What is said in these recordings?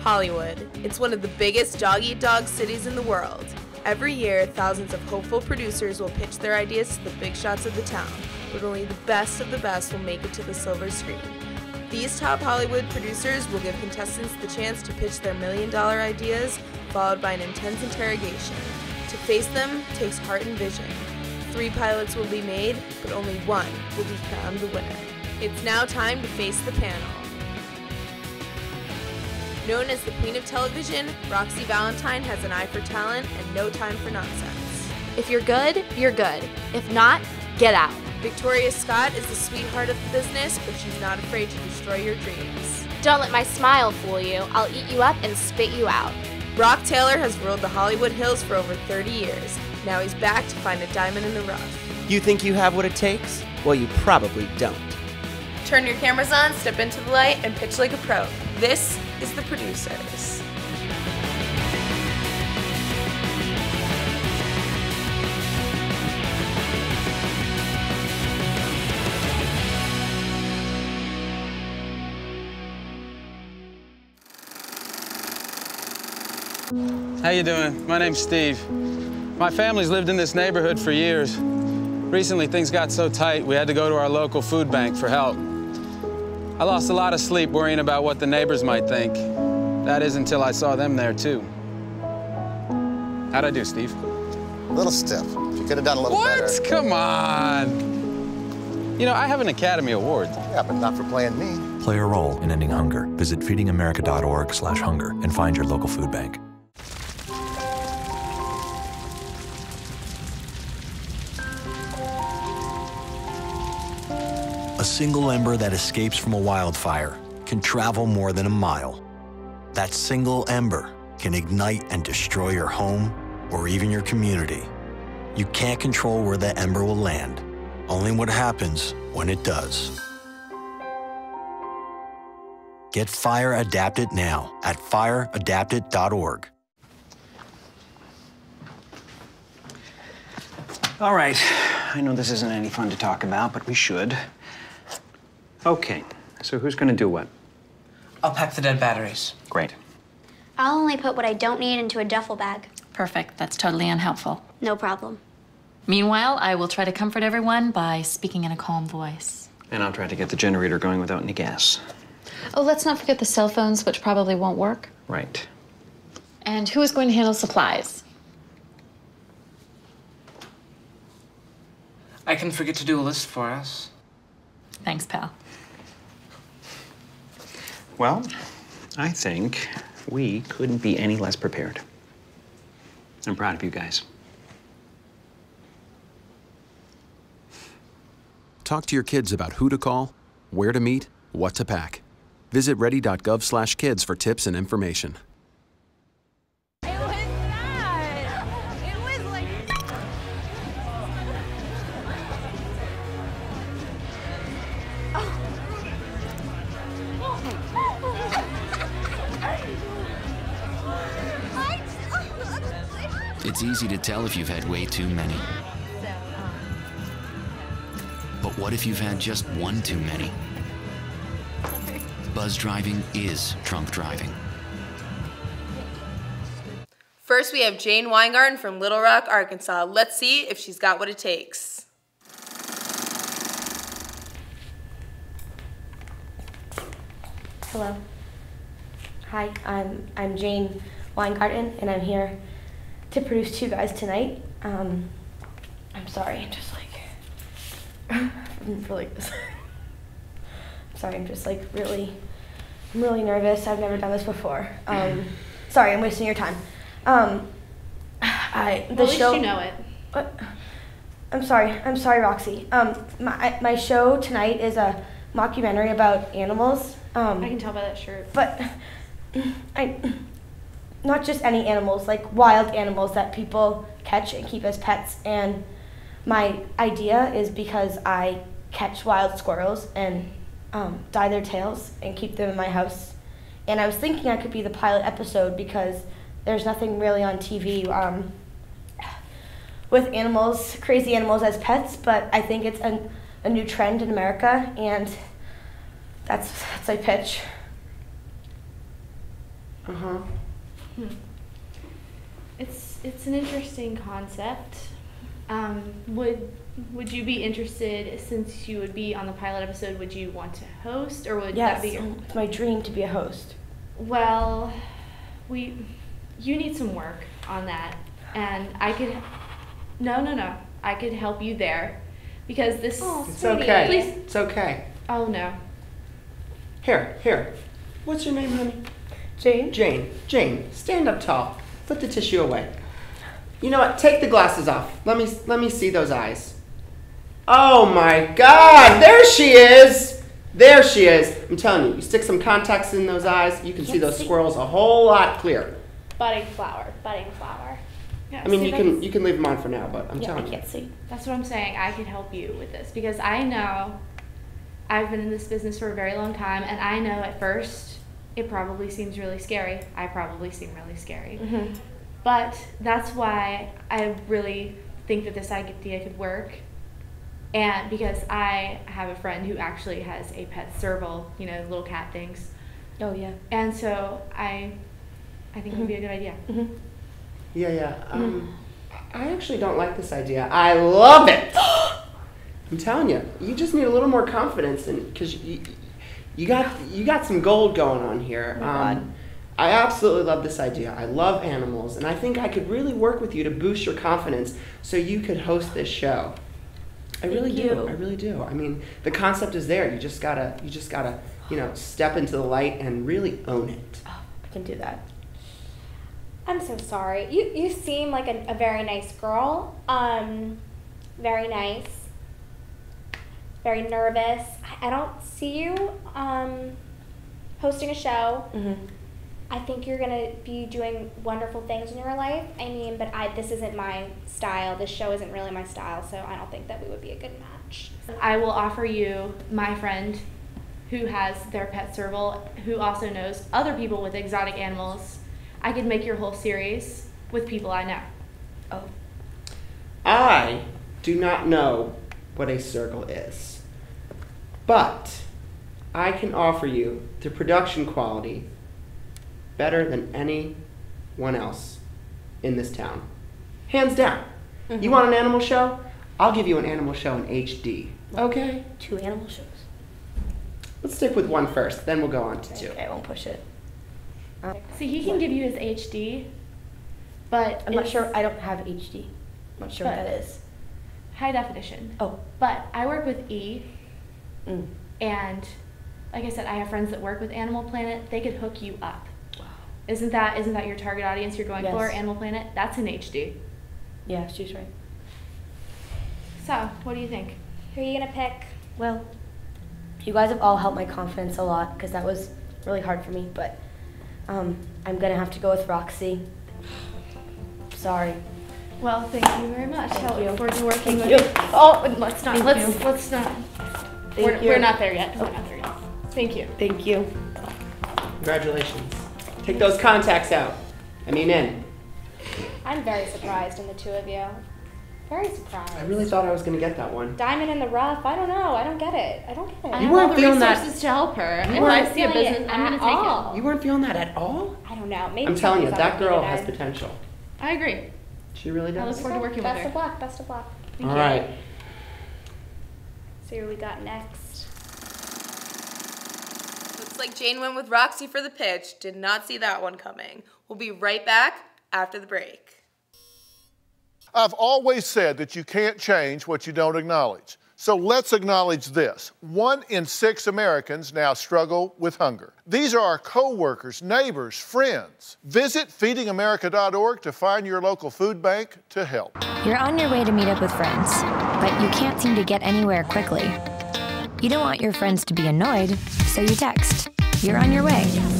Hollywood. It's one of the biggest dog eat dog cities in the world. Every year, thousands of hopeful producers will pitch their ideas to the big shots of the town, but only the best of the best will make it to the silver screen. These top Hollywood producers will give contestants the chance to pitch their million dollar ideas, followed by an intense interrogation. To face them takes heart and vision. Three pilots will be made, but only one will be crowned the winner. It's now time to face the panel. Known as the Queen of Television, Roxy Valentine has an eye for talent and no time for nonsense. If you're good, you're good. If not, get out. Victoria Scott is the sweetheart of the business, but she's not afraid to destroy your dreams. Don't let my smile fool you. I'll eat you up and spit you out. Brock Taylor has ruled the Hollywood Hills for over 30 years. Now he's back to find a diamond in the rough. You think you have what it takes? Well, you probably don't. Turn your cameras on, step into the light, and pitch like a pro. This is The Producers. How you doing? My name's Steve. My family's lived in this neighborhood for years. Recently, things got so tight, we had to go to our local food bank for help. I lost a lot of sleep worrying about what the neighbors might think. That is until I saw them there, too. How'd I do, Steve? A little stiff. You could have done a little what? better. Come on. You know, I have an Academy Award. Yeah, but not for playing me. Play a role in ending hunger. Visit feedingamerica.org slash hunger and find your local food bank. A single ember that escapes from a wildfire can travel more than a mile. That single ember can ignite and destroy your home or even your community. You can't control where the ember will land, only what happens when it does. Get Fire Adapted now at fireadapted.org. All right. I know this isn't any fun to talk about, but we should. Okay, so who's gonna do what? I'll pack the dead batteries. Great. I'll only put what I don't need into a duffel bag. Perfect. That's totally unhelpful. No problem. Meanwhile, I will try to comfort everyone by speaking in a calm voice. And I'll try to get the generator going without any gas. Oh, let's not forget the cell phones, which probably won't work. Right. And who is going to handle supplies? I can forget to do a list for us. Thanks, pal. Well, I think we couldn't be any less prepared. I'm proud of you guys. Talk to your kids about who to call, where to meet, what to pack. Visit ready.gov/kids for tips and information. It's easy to tell if you've had way too many. But what if you've had just one too many? Buzz driving is drunk driving. First, we have Jane Weingarten from Little Rock, Arkansas. Let's see if she's got what it takes. Hello. Hi, I'm I'm Jane Weingarten, and I'm here to produce two guys tonight. Um, I'm sorry, I'm just like I'm really sorry, I'm just like really I'm really nervous. I've never done this before. Um, sorry, I'm wasting your time. Um, I the Well, at least you know it. I'm sorry. I'm sorry, Roxy. Um, my my show tonight is a mockumentary about animals. Um, I can tell by that shirt. but I not just any animals, like wild animals that people catch and keep as pets. And my idea is because I catch wild squirrels and um, dye their tails and keep them in my house. And I was thinking I could be the pilot episode because there's nothing really on TV um, with animals, crazy animals as pets. But I think it's a, a new trend in America, and that's that's my pitch. Uh huh. Hmm. It's it's an interesting concept. Um, would would you be interested since you would be on the pilot episode? Would you want to host, or would yes, that be your? it's my dream to be a host. Well, we you need some work on that, and I could. No, no, no. I could help you there, because this. It's okay. Please. It's okay. Oh no. Here, here. What's your name, honey? Jane. Jane. Jane, stand up tall. Put the tissue away. You know what? Take the glasses off. Let me let me see those eyes. Oh my God! There she is. There she is. I'm telling you, you stick some contacts in those eyes, you can see those see. squirrels a whole lot clearer. Budding flower, budding flower. Yeah, I mean, you can you can leave them on for now, but I'm telling you. I can't see. That's what I'm saying. I can help you with this because I know I've been in this business for a very long time, and I know at first it probably seems really scary. I probably seem really scary. Mhm. But that's why I really think that this idea could work. And because I have a friend who actually has a pet serval, you know, little cat things. Oh yeah. And so I I think it would be a good idea. Yeah, yeah. Um, I actually don't like this idea. I love it. I'm telling you, you just need a little more confidence, and because you, you got you got some gold going on here. Oh um, I absolutely love this idea. I love animals, and I think I could really work with you to boost your confidence, so you could host this show. I really Thank do. I really do. I mean, the concept is there. You just gotta you just gotta you know step into the light and really own it. I can do that. I'm so sorry. You you seem like a, a very nice girl. Um, very nice. Very nervous. I, I don't see you um, hosting a show. Mm-hmm. I think you're gonna be doing wonderful things in your life. I mean, but I this isn't my style. This show isn't really my style, so I don't think that we would be a good match. I will offer you my friend who has their pet serval, who also knows other people with exotic animals. I could make your whole series with people I know. Oh. I do not know what a circle is, but I can offer you the production quality better than anyone else in this town. Hands down. You mm-hmm. want an animal show? I'll give you an animal show in HD. Okay? Two animal shows. Let's stick with one first, then we'll go on to two. Okay, I won't push it. Um, See, he can give you his HD, but I'm not sure. I don't have HD. I'm not sure what that is. High definition. Oh. But I work with E, Mm. and like I said, I have friends that work with Animal Planet. They could hook you up. Isn't that isn't that your target audience you're going for? Animal Planet. That's in HD. Yeah, she's right. So, what do you think? Who are you gonna pick? Well, you guys have all helped my confidence a lot because that was really hard for me. But um, I'm gonna have to go with Roxy. Sorry. Well, thank you very much. Thank I look you. forward to working Thank with you. you. Oh, let's not. Thank let's you. let's not. Thank We're, you. we're not there yet. We're not there yet. Thank you. Thank you. Congratulations. Take those contacts out. I mean, in. I'm very surprised in the two of you. Very surprised. I really thought I was going to get that one. Diamond in the rough. I don't know. I don't get it. I don't get it. I You have weren't all the feeling that- to help her. You If weren't I see a feeling it business, I'm gonna at take all. You weren't feeling that at all? I don't know. Maybe I'm telling you, that girl has potential. I agree. She really does. I look forward to working Best with her. Best of luck. Best of luck. Thank All you. right. See who we got next. Looks like Jane went with Roxy for the pitch. Did not see that one coming. We'll be right back after the break. I've always said that you can't change what you don't acknowledge. So let's acknowledge this. One in six Americans now struggle with hunger. These are our co-workers, neighbors, friends. Visit feedingamerica.org to find your local food bank to help. You're on your way to meet up with friends, but you can't seem to get anywhere quickly. You don't want your friends to be annoyed, so you text. You're on your way.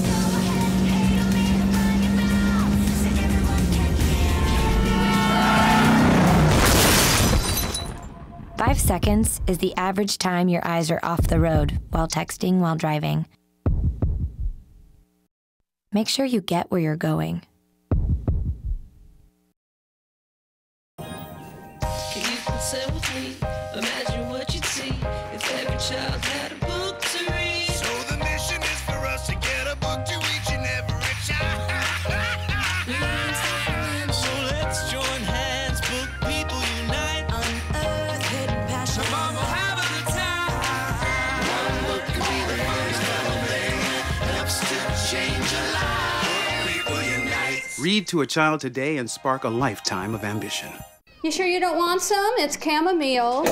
Five seconds is the average time your eyes are off the road while texting while driving. Make sure you get where you're going. Read to a child today and spark a lifetime of ambition. You sure you don't want some? It's chamomile.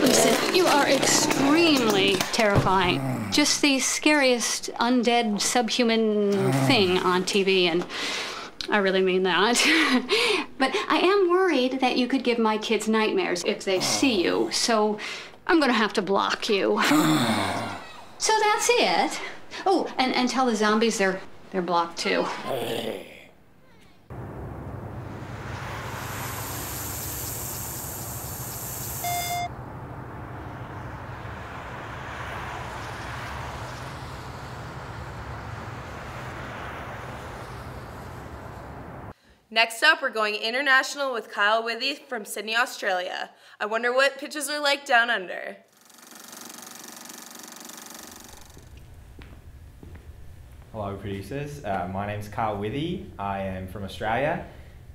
Listen, you are extremely terrifying. Just the scariest undead subhuman thing on TV, and I really mean that. but I am worried that you could give my kids nightmares if they see you, so I'm gonna have to block you. so that's it. Oh, and, and tell the zombies they're they're blocked too. Next up, we're going international with Kyle Withy from Sydney, Australia. I wonder what pitches are like down under. Hello, producers. Uh, my name's Carl Withy. I am from Australia,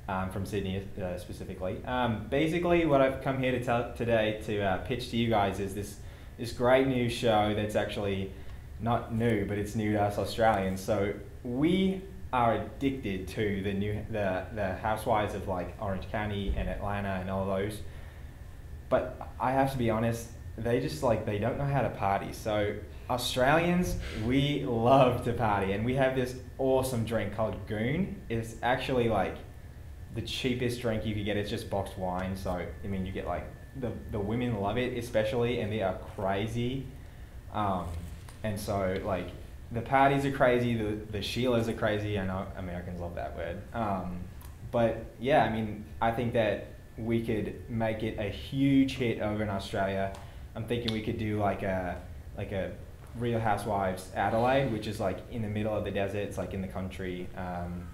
from Sydney uh, specifically. Um, basically, what I've come here to tell today to uh, pitch to you guys is this this great new show that's actually not new, but it's new to us Australians. So we are addicted to the new the the housewives of like Orange County and Atlanta and all those. But I have to be honest, they just like they don't know how to party. So Australians, we love to party, and we have this awesome drink called Goon. It's actually like the cheapest drink you could get. It's just boxed wine. So I mean, you get like the the women love it especially, and they are crazy. Um, and so like the parties are crazy. The the Sheilas are crazy. I know Americans love that word. Um, but yeah, I mean, I think that we could make it a huge hit over in Australia. I'm thinking we could do like a like a Real Housewives Adelaide, which is like in the middle of the desert. It's like in the country, um,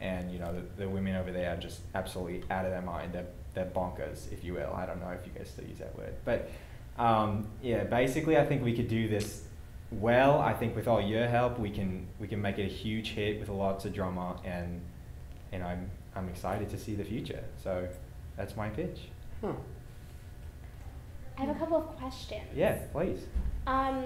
and you know the, the women over there are just absolutely out of their mind. They're they're bonkers, if you will. I don't know if you guys still use that word, but um, yeah, basically, I think we could do this well. I think with all your help, we can we can make it a huge hit with lots of drama, and and I'm I'm excited to see the future. So that's my pitch. Huh. I have a couple of questions. Yeah, please. Um,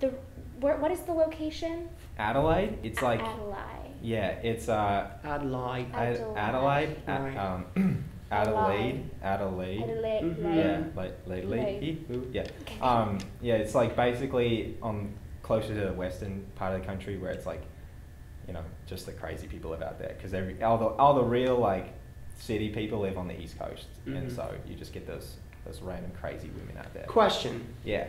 the where, what is the location? Adelaide. It's like Adelaide. yeah, it's uh Adelaide. Ad- Adelaide. Right. Um, Adelaide. Adelaide. Adelaide. Mhm. Yeah, like Adelaide. Yeah. Um, yeah, it's like basically on closer to the western part of the country where it's like, you know, just the crazy people live out there because every all the all the real like city people live on the east coast, and Mhm. so you just get those those random crazy women out there. Question. Yeah.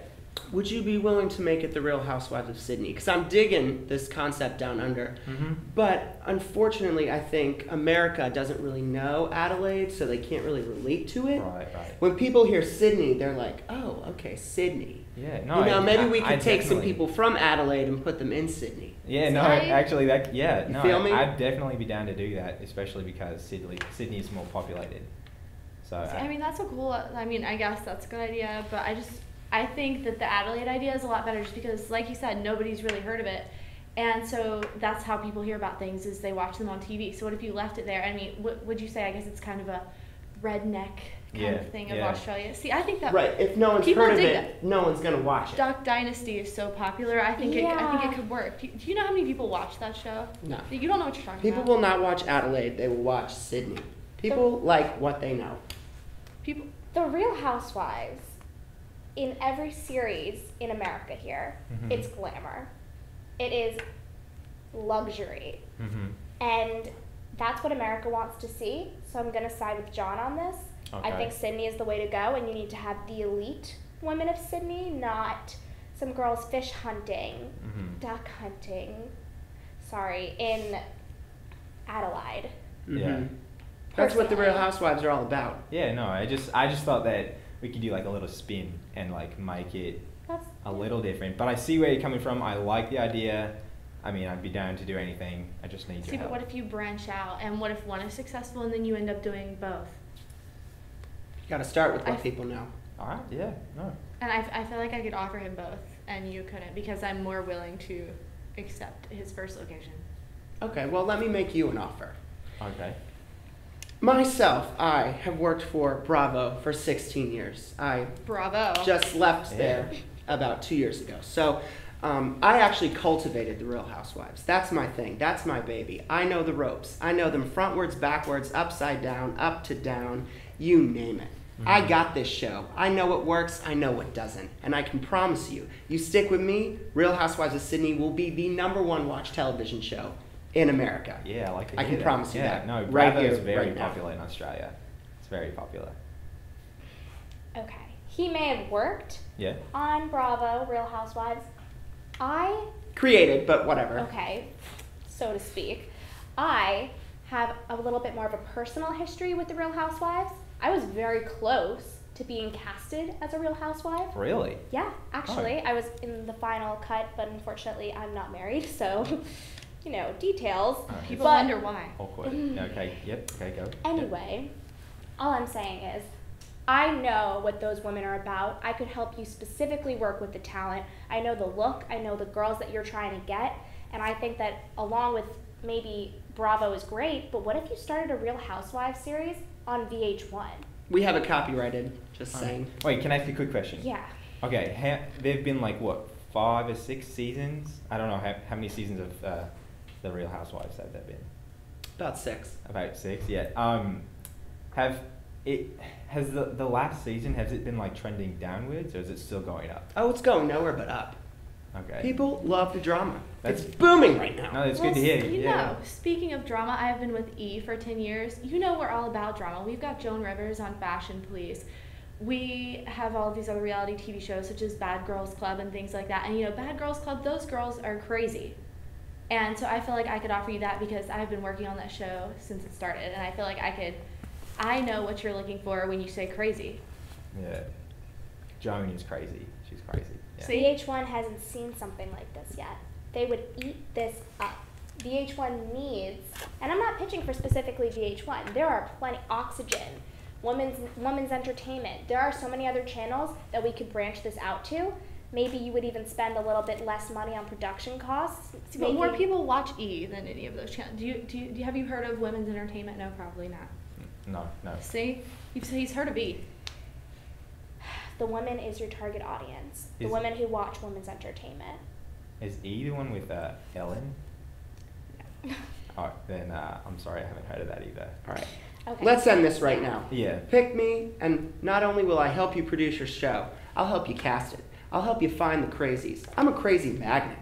Would you be willing to make it the Real Housewives of Sydney? Because I'm digging this concept down under. Mhm. But unfortunately, I think America doesn't really know Adelaide, so they can't really relate to it. Right, right. When people hear Sydney, they're like, oh, okay, Sydney. Yeah, no, you know, I- maybe I- we I could take some people from Adelaide and put them in Sydney. Yeah, no, I- actually, that yeah, You no, feel me? I, would definitely be down to do that, especially because Sydney Sydney is more populated. So See, I mean, that's a cool. I mean, I guess that's a good idea, but I just I think that the Adelaide idea is a lot better, just because, like you said, nobody's really heard of it, and so that's how people hear about things is they watch them on TV. So what if you left it there? I mean, what would you say? I guess it's kind of a redneck kind Yeah, of thing of yeah. Australia. See, I think that Right. If no one's heard of dig it, no one's gonna watch it. Duck Dynasty is so popular. I think it, I think it could work. Do you, do you know how many people watch that show? No. You don't know what you're talking People about. People will not watch Adelaide; they will watch Sydney. People like what they know. People. The Real Housewives, in every series in America here, Mhm. it's glamour. It is luxury. Mm-hmm. And that's what America wants to see. So I'm going to side with John on this. I think Sydney is the way to go, and you need to have the elite women of Sydney, not some girls fish hunting, Mhm. duck hunting. Sorry, in Adelaide. Yeah. Mhm. That's what the Real Housewives are all about. Yeah, no, I just I just thought that we could do like a little spin and like make it That's a little different. But I see where you're coming from. I like the idea. I mean, I'd be down to do anything. I just need See, your but help. what if you branch out, and what if one is successful, and then you end up doing both? You got to start with what I- people know. All right. Yeah. No. And I, I feel like I could offer him both, and you couldn't because I'm more willing to accept his first location. Okay, well, let me make you an offer. Okay. Myself, I have worked for Bravo for 16 years. I Bravo. just left Yeah. there about two years ago. So Um, I actually cultivated the Real Housewives. That's my thing. That's my baby. I know the ropes. I know them frontwards, backwards, upside down, up to down, you name it. I got this show. I know what works, I know what doesn't. And I can promise you, you stick with me, Real Housewives of Sydney will be the number one watch television show in America. Yeah, I like I can that. promise you yeah, that. No, right Bravo here, is very right now. popular in Australia. It's very popular. Okay. He may have worked Yeah. on Bravo, Real Housewives. I Created, but whatever. okay, so to speak. I have a little bit more of a personal history with the Real Housewives. I was very close to being casted as a Real Housewife. Really? Yeah, actually, oh. I was in the final cut, but unfortunately, I'm not married, so you know details. People But- wonder why. Awkward. okay. Yep. Okay. Go. Anyway, all I'm saying is, I know what those women are about. I could help you specifically work with the talent. I know the look, I know the girls that you're trying to get, and I think that along with maybe Bravo is great, but what if you started a Real Housewives series on VH1? We have it copyrighted, just Okay. saying. Wait, can I ask you a quick question? Yeah. Okay, ha- there've been like what five or six seasons? I don't know how, how many seasons of uh, the Real Housewives have there been. About six. About six, yeah. Um, have it has the the last season has it been like trending downwards or is it still going up? Oh, it's going nowhere but up. Okay. People love the drama. That's- it's booming right now. No, it's Well, good to hear. You yeah. know, speaking of drama, I've been with E for 10 years. You know we're all about drama. We've got Joan Rivers on Fashion Police. We have all these other reality TV shows such as Bad Girls Club and things like that. And you know, Bad Girls Club, those girls are crazy. And so I feel like I could offer you that because I've been working on that show since it started. And I feel like I could, I know what you're looking for when you say crazy. Yeah. Joan is crazy. She's crazy. Yeah. VH1 hasn't seen something like this yet. They would eat this up. VH1 needs, and I'm not pitching for specifically VH1. There are plenty, Oxygen, Women's Women's Entertainment. There are so many other channels that we could branch this out to. Maybe you would even spend a little bit less money on production costs. See, but more people watch E than any of those channels. Do you, do you, do you, have you heard of Women's Entertainment? No, probably not. No, no. See? You've, he's heard of E. The woman is your target audience. The Is- women who watch women's entertainment. Is E the one with uh, Ellen? Oh, then uh, I'm sorry, I haven't heard of that either. All right. Okay. Let's end this right now. Yeah. Pick me, and not only will I help you produce your show, I'll help you cast it. I'll help you find the crazies. I'm a crazy magnet.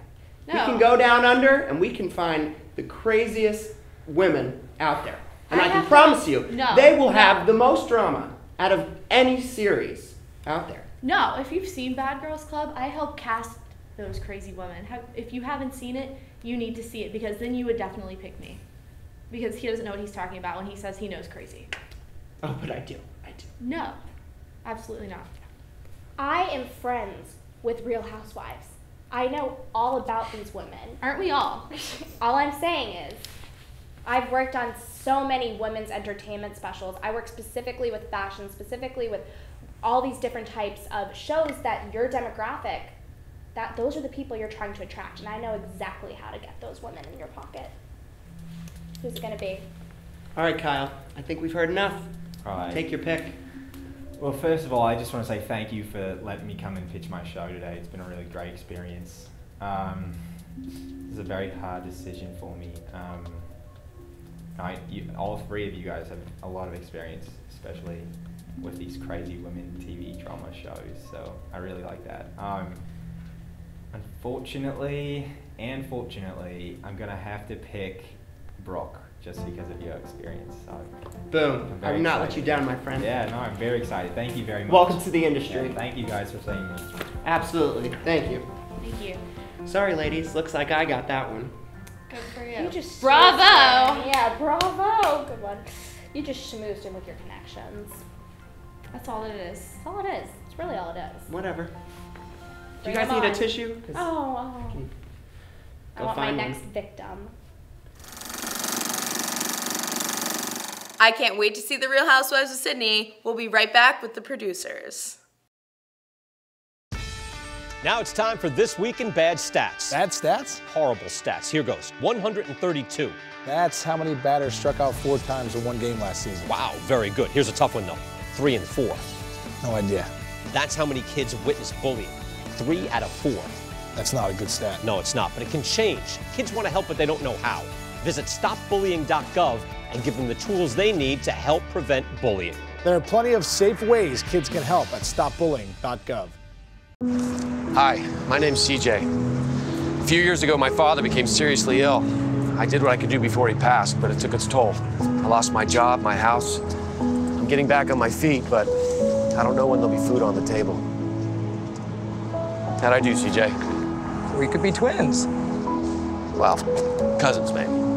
We can go down under and we can find the craziest women out there. And I I, can have to- promise you, No, they will no. have the most drama out of any series out there. No, if you've seen Bad Girls Club, I help cast those crazy women. If you haven't seen it, you need to see it because then you would definitely pick me. Because he doesn't know what he's talking about when he says he knows crazy. Oh, but I do. I do. No, absolutely not. I am friends with Real Housewives. I know all about these women. Aren't we all? all I'm saying is, I've worked on so many women's entertainment specials. I work specifically with fashion, specifically with all these different types of shows that your demographic, that those are the people you're trying to attract, and I know exactly how to get those women in your pocket. Who's it gonna be? All right, Kyle. I think we've heard enough. All right. Take your pick. Well, first of all, I just want to say thank you for letting me come and pitch my show today. It's been a really great experience. Um, is a very hard decision for me. Um, I, you, all three of you guys have a lot of experience, especially with these crazy women TV drama shows. So I really like that. Um, unfortunately, and fortunately, I'm gonna have to pick Brock just because of your experience. So Boom. I'm I very will not let you down, my friend. Yeah, no, I'm very excited. Thank you very much. Welcome to the industry. Yeah, thank you guys for saying me. Absolutely. Thank you. Thank you. Sorry, ladies. Looks like I got that one. Good for you. You just Bravo! Yeah, bravo. Good one. You just schmoozed him with your connections. That's all it is. That's all it is. It's really all it is. Whatever. Do you guys him need a tissue? Oh, oh. can I go want my find one. next victim. I can't wait to see The Real Housewives of Sydney. We'll be right back with the producers. Now it's time for This Week in Bad Stats. Bad stats? Horrible stats. Here goes 132. That's how many batters struck out four times in one game last season. Wow, very good. Here's a tough one, though three and four. No idea. That's how many kids witnessed bullying. Three out of four. That's not a good stat. No, it's not, but it can change. Kids want to help, but they don't know how. Visit stopbullying.gov and give them the tools they need to help prevent bullying. There are plenty of safe ways kids can help at stopbullying.gov. Hi, my name's CJ. A few years ago, my father became seriously ill. I did what I could do before he passed, but it took its toll. I lost my job, my house. I'm getting back on my feet, but I don't know when there'll be food on the table. How'd I do, CJ? We could be twins. Well, cousins, maybe.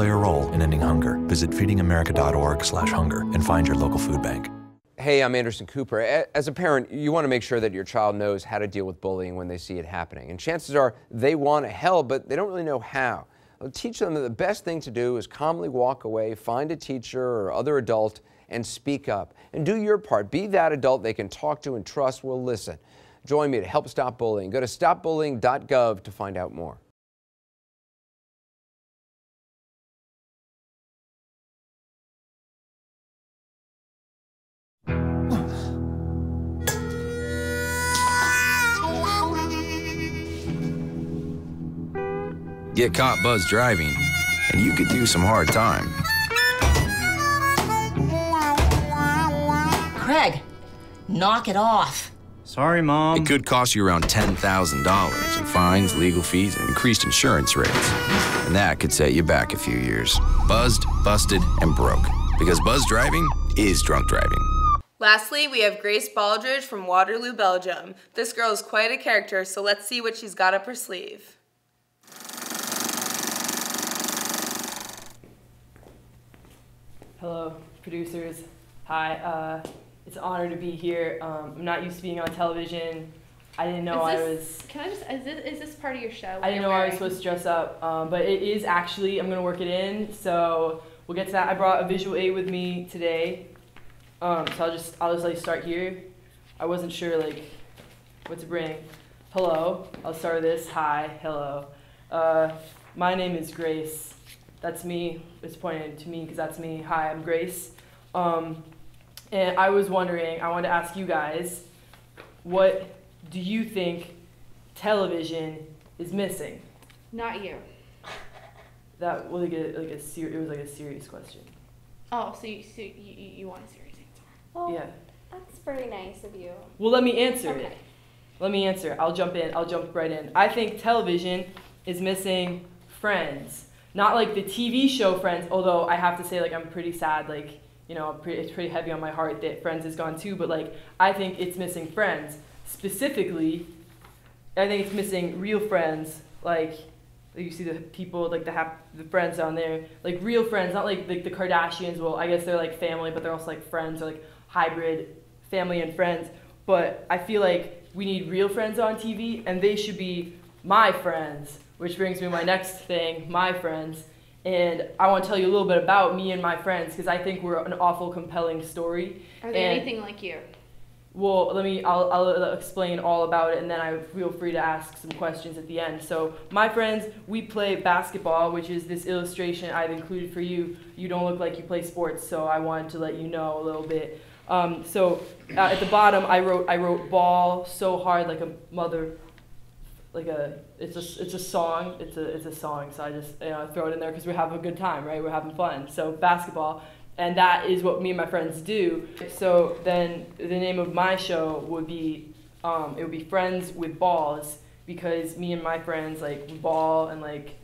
Play a role in ending hunger. Visit feedingamerica.org/hunger and find your local food bank. Hey, I'm Anderson Cooper. As a parent, you want to make sure that your child knows how to deal with bullying when they see it happening. And chances are they want to help, but they don't really know how. Well, teach them that the best thing to do is calmly walk away, find a teacher or other adult, and speak up. And do your part. Be that adult they can talk to and trust will listen. Join me to help stop bullying. Go to stopbullying.gov to find out more. Get caught buzz driving, and you could do some hard time. Craig, knock it off. Sorry, Mom. It could cost you around $10,000 in fines, legal fees, and increased insurance rates. And that could set you back a few years. Buzzed, busted, and broke. Because buzz driving is drunk driving. Lastly, we have Grace Baldridge from Waterloo, Belgium. This girl is quite a character, so let's see what she's got up her sleeve. Hello, producers. Hi, uh, it's an honor to be here. Um, I'm not used to being on television. I didn't know is I was. Can I just? Is this, is this part of your show? I didn't know I was supposed to dress up, um, but it is actually. I'm gonna work it in, so we'll get to that. I brought a visual aid with me today, um, so I'll just I'll just like start here. I wasn't sure like what to bring. Hello, I'll start with this. Hi, hello. Uh, my name is Grace. That's me. It's pointed to me because that's me. Hi, I'm Grace. Um, and I was wondering, I wanted to ask you guys, what do you think television is missing? Not you. That was like a like a ser- it was like a serious question. Oh, so you so you, you, you want a serious answer? Well, Yeah. That's very nice of you. Well, let me answer Okay. it. Let me answer. I'll jump in. I'll jump right in. I think television is missing Friends. Not like the TV show Friends, although I have to say, like, I'm pretty sad. Like, you know, it's pretty heavy on my heart that Friends is gone too. But like, I think it's missing Friends. Specifically, I think it's missing real friends. Like, you see the people, like the the friends down there, like real friends, not like like the Kardashians. Well, I guess they're like family, but they're also like friends or like hybrid family and friends. But I feel like we need real friends on TV, and they should be my friends. Which brings me to my next thing, my friends. And I want to tell you a little bit about me and my friends because I think we're an awful compelling story. Are they And- anything like you? well, let me. I'll, I'll explain all about it, and then I feel free to ask some questions at the end. So, my friends, we play basketball, which is this illustration I've included for you. You don't look like you play sports, so I wanted to let you know a little bit. Um, so, uh, at the bottom, I wrote I wrote ball so hard like a mother, like a it's a it's a song. It's a it's a song. So I just you know throw it in there because we're having a good time, right? We're having fun. So basketball and that is what me and my friends do. So then the name of my show would be um, it would be Friends with Balls because me and my friends like we ball and like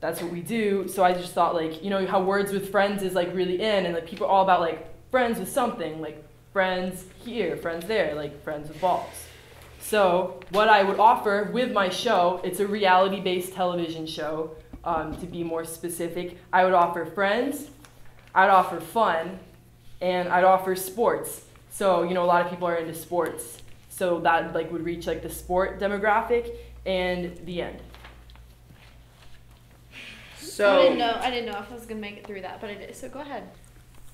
that's what we do. So I just thought like you know how words with friends is like really in and like people are all about like friends with something like friends here, friends there, like friends with balls. So what I would offer with my show, it's a reality-based television show. Um, to be more specific, I would offer friends, I'd offer fun, and I'd offer sports. So you know, a lot of people are into sports, so that like would reach like the sport demographic, and the end. So I didn't know. I didn't know if I was gonna make it through that, but I did. So go ahead.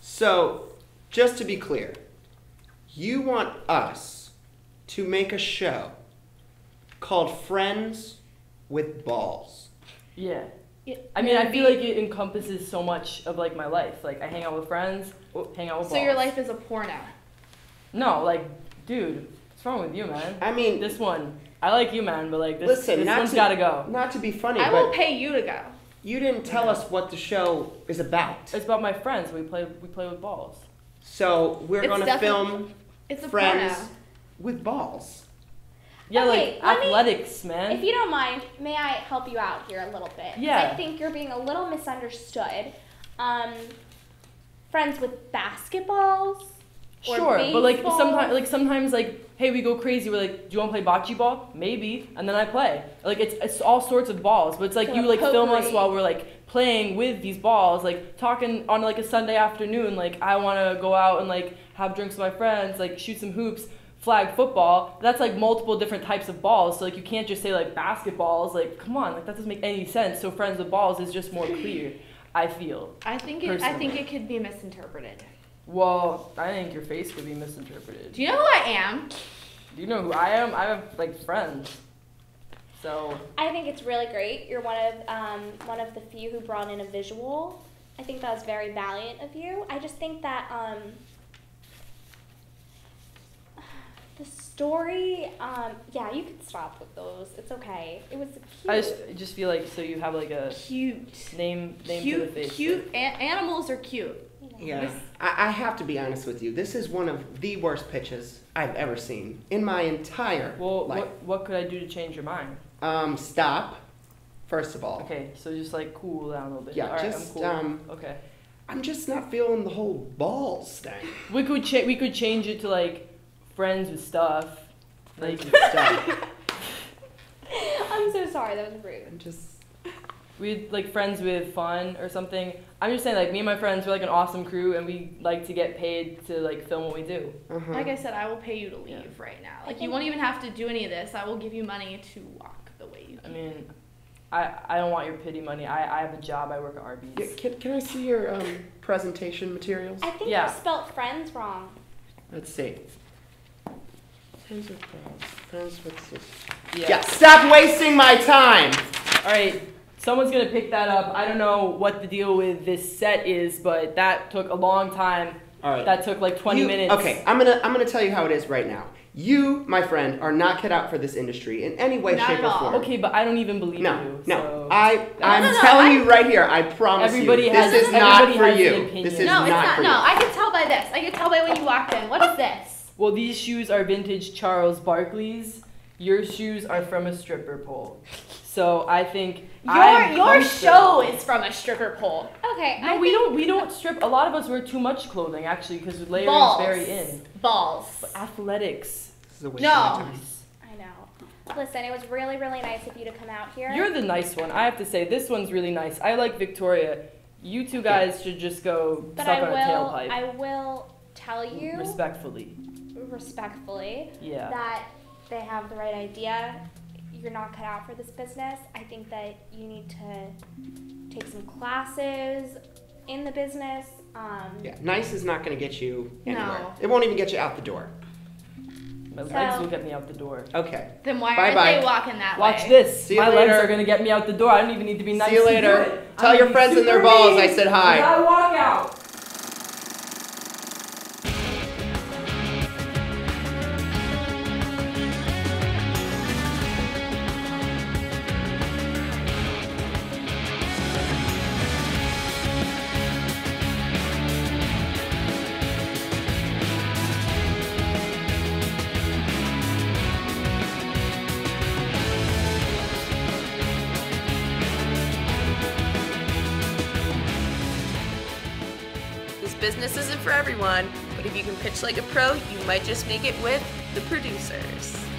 So, just to be clear, you want us to make a show called Friends with Balls. Yeah. Yeah, I mean, I feel like it encompasses so much of like my life. Like I hang out with friends, hang out with balls. So your life is a porno. No, like Dude, what's wrong with you, man? I mean, this one. I like you, man, but like this, Listen, this not one's to, gotta go. Not to be funny, I but will pay you to go. you didn't tell us what the show is about. It's about my friends. We play we play with balls. So we're It's going to film It's a friends porno. With balls. Yeah, Okay, like let me- athletics, man. If you don't mind, may I help you out here a little bit? Yeah. I think you're being a little misunderstood. Um, friends with basketballs. Or Sure, but like sometimes, like sometimes, like hey, we go crazy. We're like, do you want to play bocce ball? Maybe, and then I play. Like it's it's all sorts of balls, but it's like So you like film us while we're like playing with these balls, like talking on like a Sunday afternoon. Like I want to go out and like have drinks with my friends, like shoot some hoops, flag football. That's like multiple different types of balls. So like you can't just say like basketballs. Like come on, like that doesn't make any sense. So friends with balls is just more clear. I feel. I think it. I think it could be misinterpreted. Well, I think your face could be misinterpreted. Do you know who I am? Do you know who I am? I have like friends. So I think it's really great. You're one of um, one of the few who brought in a visual. I think that was very valiant of you. I just think that um, the story, um, yeah, you could stop with those. It's okay. It was cute. I just I just feel like so you have like a cute name name cute, to the face. cute a- animals are cute. Yeah, I, I have to be honest with you. This is one of the worst pitches I've ever seen in my entire Well, life. what what could I do to change your mind? Um, stop. First of all. Okay, so just like cool down a little bit. Yeah, All right, just I'm cool. um. okay. I'm just not feeling the whole balls thing. We could cha- we could change it to like friends with stuff. Like with stuff. I'm so sorry. That was rude. I'm just. we like friends with fun or something. I'm just saying like me and my friends we're like an awesome crew and we like to get paid to like film what we do. Uh-huh. Like I said, I will pay you to leave right now. Like you won't even have to do any of this. I will give you money to walk the way you. I mean, I I don't want your pity money. I I have a job. I work at Arby's. Yeah, can, can I see your um, presentation materials? I think Yeah. you spelt friends wrong. Let's see. Friends with balls. Friends with. sis- Yeah. Yeah. Stop wasting my time. All right, someone's gonna pick that up. I don't know what the deal with this set is, but that took a long time. All right. That took like 20 You- minutes. Okay, I'm gonna I'm gonna tell you how it is right now. You, my friend, are not cut out for this industry in any way, Not shape, or form. Okay, but I don't even believe No, you. no. so- I I'm no, no, telling I- you right here. I promise Everybody you, has- this is not everybody for has an you. opinion. This is no, it's not not. for No, you. I can tell by this. I can tell by when you walked in. What is this? Well, these shoes are vintage Charles Barkley's. Your shoes are from a stripper pole. So I think Your I'm your show is from a stripper pole. Okay, No, I we think- don't. We don't strip. A lot of us wear too much clothing actually because layering Balls. is very in. Balls. But athletics. This is a waste No. of. I know. Listen, it was really, really nice of you to come out here. You're the nice one. I have to say this one's really nice. I like Victoria. You two guys should just go but suck I on a will, tailpipe I will tell you respectfully. Respectfully Yeah. that they have the right idea. You're not cut out for this business. I think that you need to take some classes in the business. Um, Yeah, nice is not gonna get you anywhere. No. It won't even get you out the door. My So- legs will get me out the door. Okay. Then why Bye aren't bye. they walking that Watch way? Watch this. See you My legs are gonna get me out the door. I don't even need to be nice. See you later. it. Tell I'm your friends and their balls mean. I said hi. You gotta walk out. Business isn't for everyone, but if you can pitch like a pro, you might just make it with the producers.